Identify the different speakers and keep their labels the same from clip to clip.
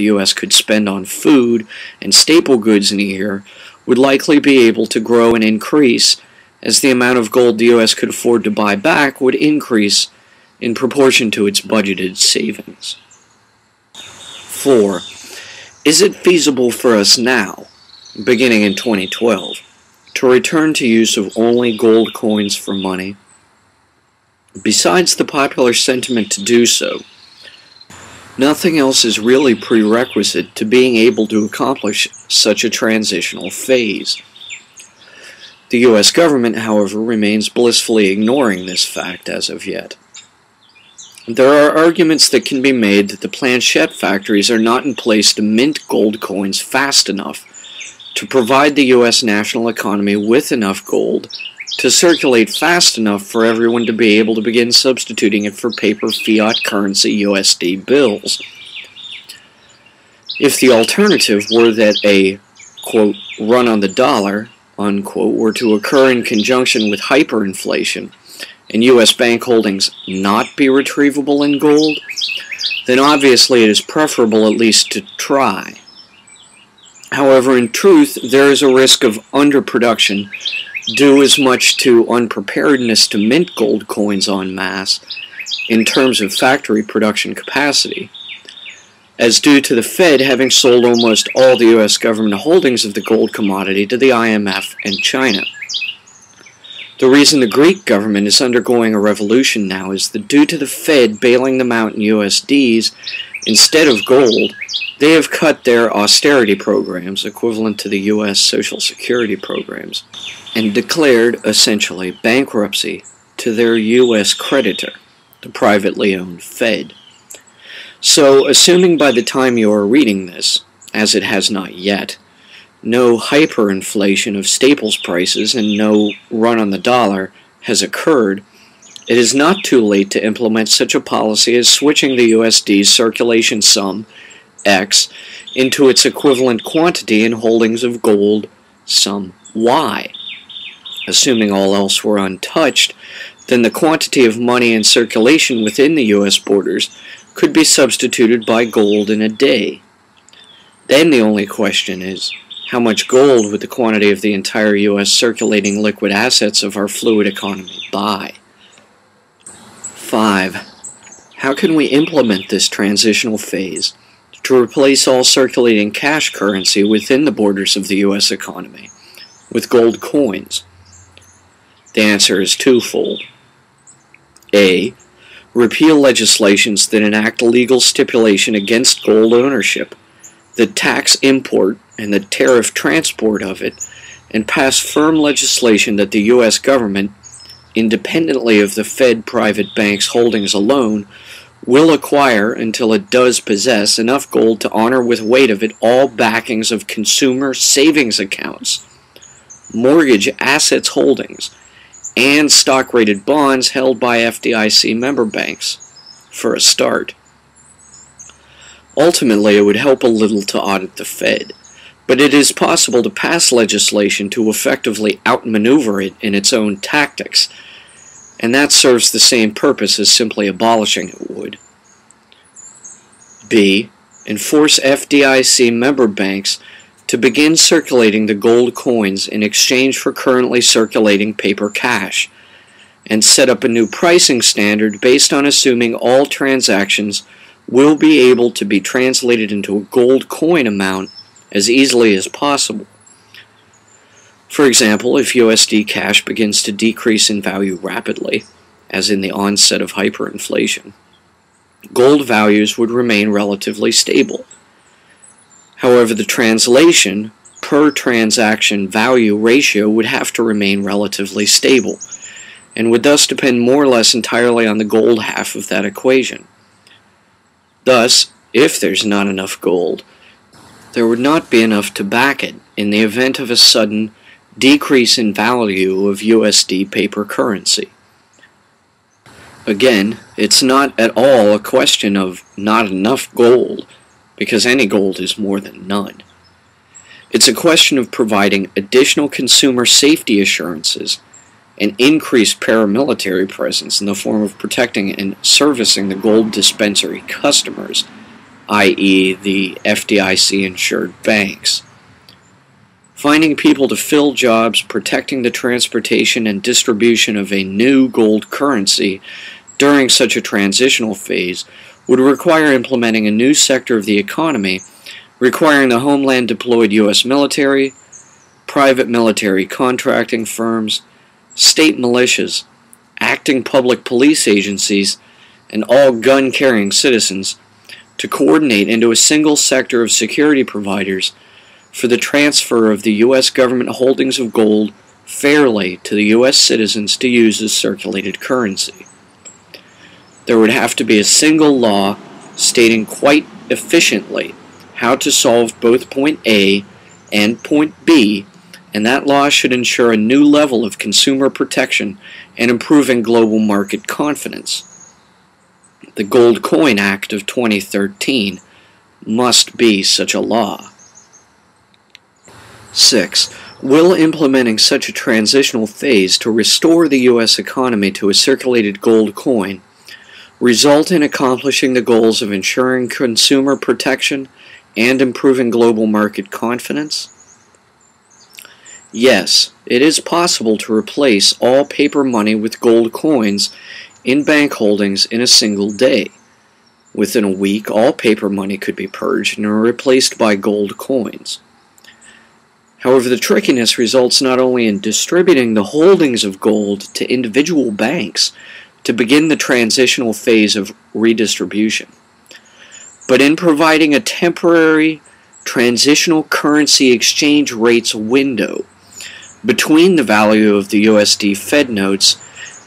Speaker 1: the U.S. could spend on food and staple goods in a year would likely be able to grow and increase as the amount of gold the U.S. could afford to buy back would increase in proportion to its budgeted savings. 4. Is it feasible for us now, beginning in 2012, to return to use of only gold coins for money? Besides the popular sentiment to do so, nothing else is really prerequisite to being able to accomplish such a transitional phase. The U.S. government, however, remains blissfully ignoring this fact as of yet. There are arguments that can be made that the planchet factories are not in place to mint gold coins fast enough to provide the U.S. national economy with enough gold to circulate fast enough for everyone to be able to begin substituting it for paper fiat currency USD bills. If the alternative were that a, quote, run on the dollar, unquote, were to occur in conjunction with hyperinflation, and U.S. bank holdings not be retrievable in gold, then obviously it is preferable at least to try. However, in truth, there is a risk of underproduction due as much to unpreparedness to mint gold coins en masse in terms of factory production capacity, as due to the Fed having sold almost all the U.S. government holdings of the gold commodity to the IMF and China. The reason the Greek government is undergoing a revolution now is that due to the Fed bailing them out in USDs instead of gold, they have cut their austerity programs, equivalent to the U.S. Social Security programs, and declared, essentially, bankruptcy to their U.S. creditor, the privately owned Fed. So, assuming by the time you are reading this, as it has not yet, no hyperinflation of staples prices and no run on the dollar has occurred, it is not too late to implement such a policy as switching the USD's circulation sum, X, into its equivalent quantity in holdings of gold, sum Y. Assuming all else were untouched, then the quantity of money in circulation within the U.S. borders could be substituted by gold in a day. Then the only question is, how much gold would the quantity of the entire U.S. circulating liquid assets of our fluid economy buy? 5. How can we implement this transitional phase to replace all circulating cash currency within the borders of the U.S. economy with gold coins? The answer is twofold. A. Repeal legislations that enact legal stipulation against gold ownership, the tax import and the tariff transport of it, and pass firm legislation that the U.S. government, independently of the Fed private bank's holdings alone, will acquire until it does possess enough gold to honor with weight of it all backings of consumer savings accounts, mortgage assets holdings, and stock rated bonds held by FDIC member banks, for a start. Ultimately, it would help a little to audit the Fed, but it is possible to pass legislation to effectively outmaneuver it in its own tactics, and that serves the same purpose as simply abolishing it would. B. Enforce FDIC member banks to begin circulating the gold coins in exchange for currently circulating paper cash, and set up a new pricing standard based on assuming all transactions will be able to be translated into a gold coin amount as easily as possible. For example, if USD cash begins to decrease in value rapidly, as in the onset of hyperinflation, gold values would remain relatively stable However, the translation per transaction value ratio would have to remain relatively stable, and would thus depend more or less entirely on the gold half of that equation. Thus, if there's not enough gold, there would not be enough to back it in the event of a sudden decrease in value of USD paper currency. Again, it's not at all a question of not enough gold because any gold is more than none. It's a question of providing additional consumer safety assurances and increased paramilitary presence in the form of protecting and servicing the gold dispensary customers, i.e., the FDIC insured banks. Finding people to fill jobs protecting the transportation and distribution of a new gold currency during such a transitional phase would require implementing a new sector of the economy, requiring the homeland deployed U.S. military, private military contracting firms, state militias, acting public police agencies, and all gun carrying citizens to coordinate into a single sector of security providers for the transfer of the U.S. government holdings of gold fairly to the U.S. citizens to use as circulated currency. There would have to be a single law stating quite efficiently how to solve both point A and point B, and that law should ensure a new level of consumer protection and improving global market confidence. The Gold Coin Act of 2013 must be such a law. 6. Will implementing such a transitional phase to restore the U.S. economy to a circulated gold coin result in accomplishing the goals of ensuring consumer protection and improving global market confidence? Yes, it is possible to replace all paper money with gold coins in bank holdings in a single day. Within a week, all paper money could be purged and replaced by gold coins. However, the trickiness results not only in distributing the holdings of gold to individual banks to begin the transitional phase of redistribution, but in providing a temporary transitional currency exchange rates window between the value of the USD Fed notes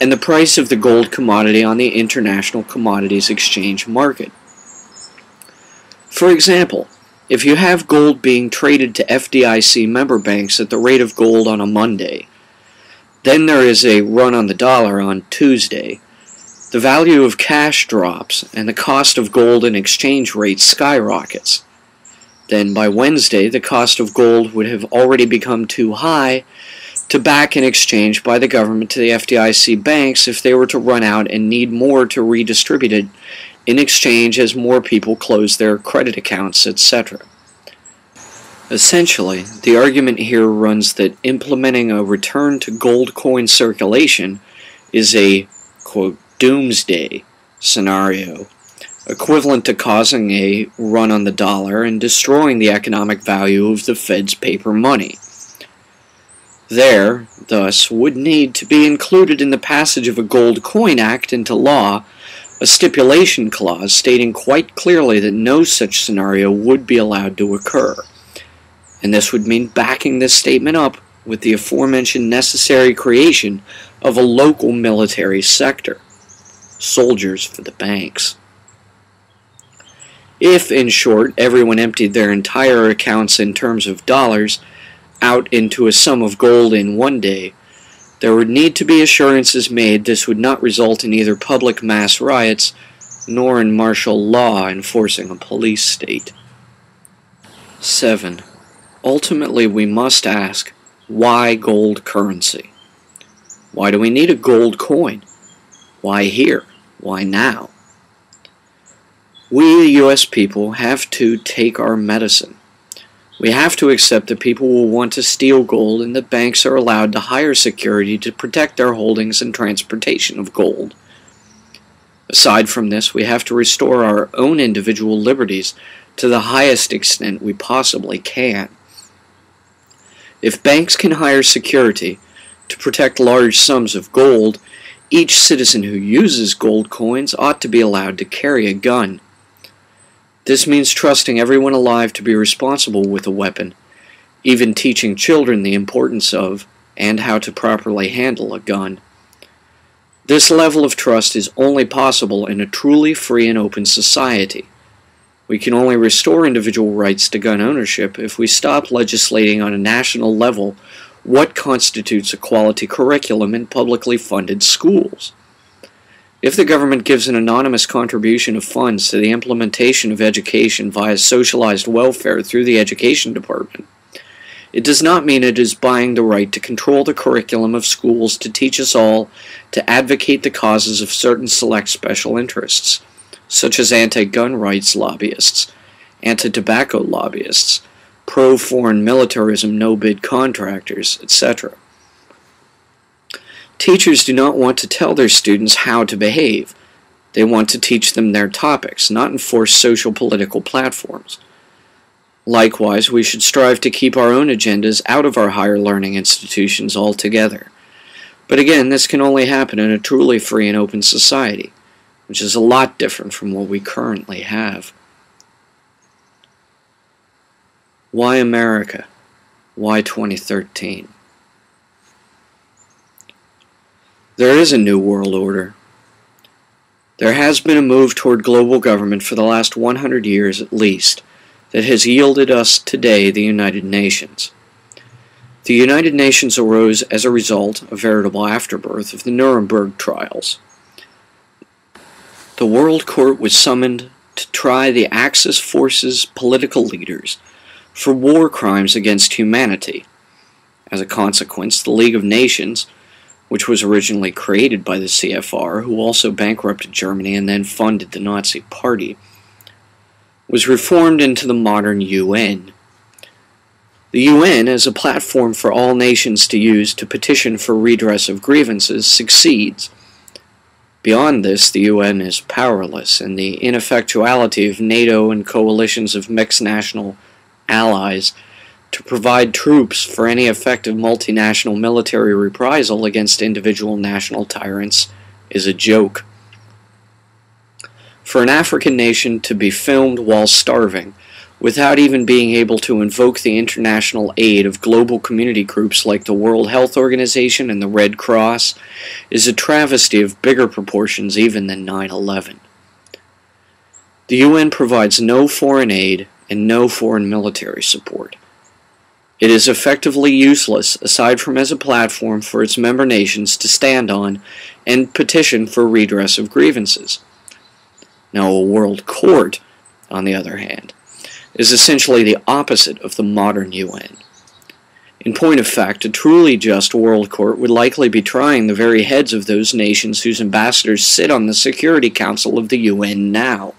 Speaker 1: and the price of the gold commodity on the international commodities exchange market. For example, if you have gold being traded to FDIC member banks at the rate of gold on a Monday, then there is a run on the dollar on Tuesday, the value of cash drops and the cost of gold and exchange rates skyrockets. Then by Wednesday, the cost of gold would have already become too high to back in exchange by the government to the FDIC banks if they were to run out and need more to redistribute it in exchange as more people close their credit accounts, etc. Essentially, the argument here runs that implementing a return to gold coin circulation is a, quote, doomsday scenario, equivalent to causing a run on the dollar and destroying the economic value of the Fed's paper money. There, thus, would need to be included in the passage of a Gold Coin Act into law a stipulation clause stating quite clearly that no such scenario would be allowed to occur. And this would mean backing this statement up with the aforementioned necessary creation of a local military sector. Soldiers for the banks. If, in short, everyone emptied their entire accounts in terms of dollars, out into a sum of gold in one day, there would need to be assurances made this would not result in either public mass riots nor in martial law enforcing a police state. 7. Ultimately, we must ask, why gold currency? Why do we need a gold coin? Why here? Why now? We, the U.S. people, have to take our medicine. We have to accept that people will want to steal gold and that banks are allowed to hire security to protect their holdings and transportation of gold. Aside from this, we have to restore our own individual liberties to the highest extent we possibly can. If banks can hire security to protect large sums of gold, each citizen who uses gold coins ought to be allowed to carry a gun. This means trusting everyone alive to be responsible with a weapon, even teaching children the importance of and how to properly handle a gun. This level of trust is only possible in a truly free and open society. We can only restore individual rights to gun ownership if we stop legislating on a national level what constitutes a quality curriculum in publicly funded schools. If the government gives an anonymous contribution of funds to the implementation of education via socialized welfare through the education department, it does not mean it is buying the right to control the curriculum of schools to teach us all to advocate the causes of certain select special interests, such as anti gun rights lobbyists, anti tobacco lobbyists, pro foreign militarism no bid contractors, etc. Teachers do not want to tell their students how to behave. They want to teach them their topics, not enforce social political platforms. Likewise, we should strive to keep our own agendas out of our higher learning institutions altogether. But again, this can only happen in a truly free and open society, which is a lot different from what we currently have. Why America? Why 2013? There is a new world order. There has been a move toward global government for the last 100 years at least that has yielded us today the United Nations. The United Nations arose as a result, a veritable afterbirth, of the Nuremberg trials. The World Court was summoned to try the Axis forces' political leaders for war crimes against humanity. As a consequence, the League of Nations, which was originally created by the CFR, who also bankrupted Germany and then funded the Nazi Party, was reformed into the modern UN. The UN, as a platform for all nations to use to petition for redress of grievances, succeeds. Beyond this, the UN is powerless, and the ineffectuality of NATO and coalitions of mixed national allies to provide troops for any effective multinational military reprisal against individual national tyrants is a joke. For an African nation to be filmed while starving, without even being able to invoke the international aid of global community groups like the World Health Organization and the Red Cross, is a travesty of bigger proportions even than 9 11. The UN provides no foreign aid and no foreign military support. It is effectively useless aside from as a platform for its member nations to stand on and petition for redress of grievances. Now, a world court, on the other hand, is essentially the opposite of the modern UN. In point of fact, a truly just world court would likely be trying the very heads of those nations whose ambassadors sit on the Security Council of the UN now.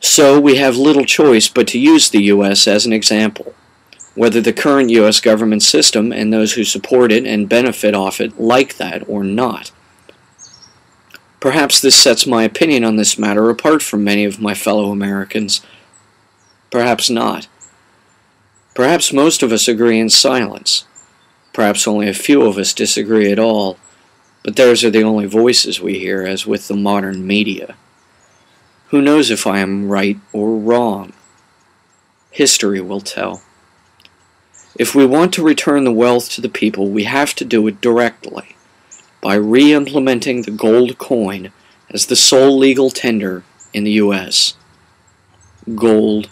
Speaker 1: So we have little choice but to use the U.S. as an example. Whether the current U.S. government system and those who support it and benefit off it like that or not. Perhaps this sets my opinion on this matter apart from many of my fellow Americans. Perhaps not. Perhaps most of us agree in silence. Perhaps only a few of us disagree at all. But those are the only voices we hear, as with the modern media. Who knows if I am right or wrong? History will tell. If we want to return the wealth to the people, we have to do it directly by re implementing the gold coin as the sole legal tender in the U.S. Gold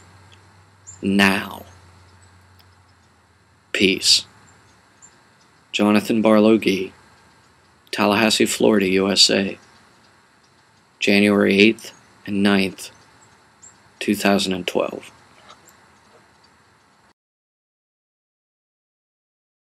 Speaker 1: now. Peace. Jonathan Barlow Gee, Tallahassee, Florida, USA. January 8th and 9th, 2012.